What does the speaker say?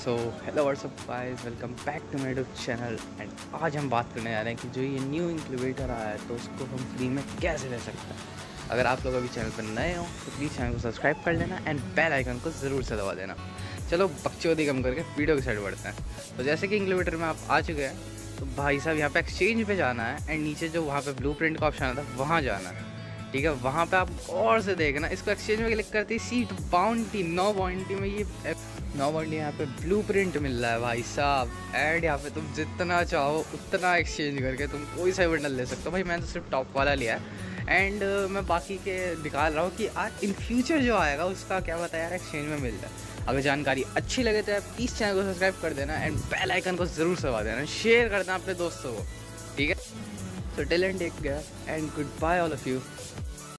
So hello what's up guys welcome back to YouTube channel and आज हम बात करने जा रहे हैं कि जो ये न्यू इंक्यूबेटर आया है तो उसको हम फ्री में कैसे ले सकते हैं? अगर आप लोग अभी चैनल पर नए हो तो प्लीज़ चैनल को सब्सक्राइब कर लेना एंड बेल आइकन को ज़रूर से दबा देना। चलो बकचोदी कम करके वीडियो की साइड बढ़ते हैं। तो जैसे कि इंक्यूबेटर में आप आ चुके हैं तो भाई साहब यहाँ पर एक्सचेंज पर जाना है एंड नीचे जो वहाँ पर ब्लू का ऑप्शन आता है, वहाँ जाना है। ठीक है वहाँ पे आप और से देखना। इसको एक्सचेंज में क्लिक करते ही सीट बाउंटी नो बाउंटी में ये नो बाउंटी यहाँ पे ब्लू प्रिंट मिल रहा है भाई साहब। एंड यहाँ पे तुम जितना चाहो उतना एक्सचेंज करके तुम कोई सा बंडल ले सकते हो। भाई मैंने तो सिर्फ़ टॉप वाला लिया है। एंड uh, मैं बाकी के निकाल रहा हूँ कि आज इन फ्यूचर जो आएगा उसका क्या पता यार एक्सचेंज में मिल रहा है अगर जानकारी अच्छी लगे तो आप प्लीज़ चैनल को सब्सक्राइब कर देना एंड बेल आइकन को ज़रूर दबा देना। शेयर कर देना अपने दोस्तों को ठीक है? So till then, take care and goodbye, all of you.